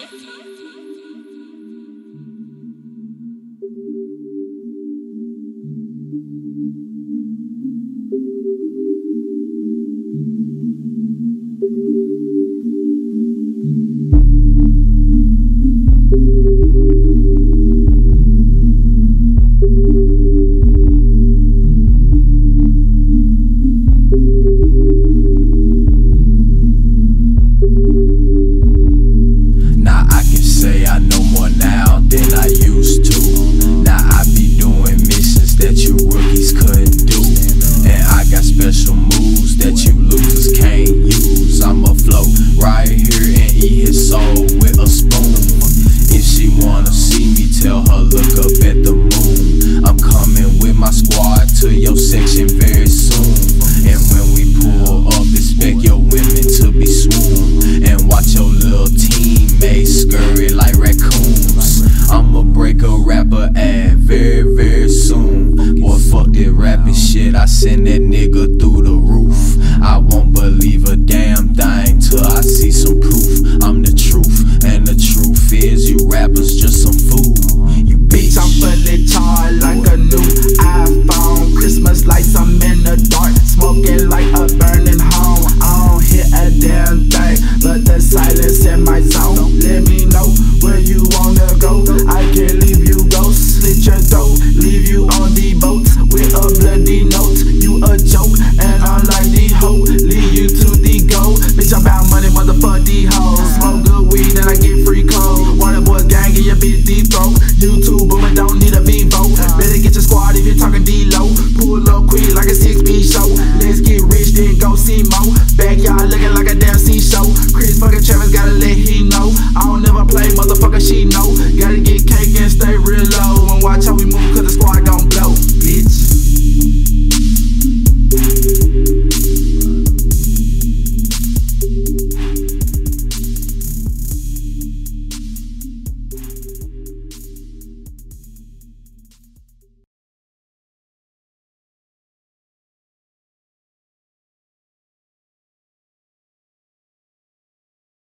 thank you very, very soon. Boy, fuck that rapping shit. I send that nigga through a bloody note. You a joke, and I like the hoe, leave you to the goal. Bitch, I'm about money, motherfuck the hoes. Smoke good weed, and I get free cold. Water boy gang, get your bitch deep throat. YouTube, but don't need a Vevo. Better get your squad if you're talking D low. Pull up quick like a six-piece show. Let's get rich, then go see Mo. Backyard looking like a damn sea show. Chris fucking Travis gotta let he know. I don't never play, motherfucker, she know.